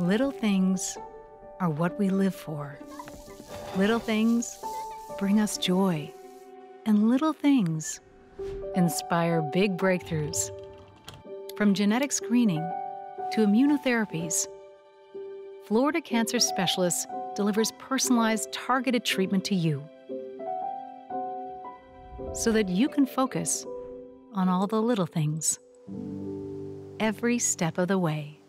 Little things are what we live for. Little things bring us joy. And little things inspire big breakthroughs. From genetic screening to immunotherapies, Florida Cancer Specialists delivers personalized, targeted treatment to you so that you can focus on all the little things every step of the way.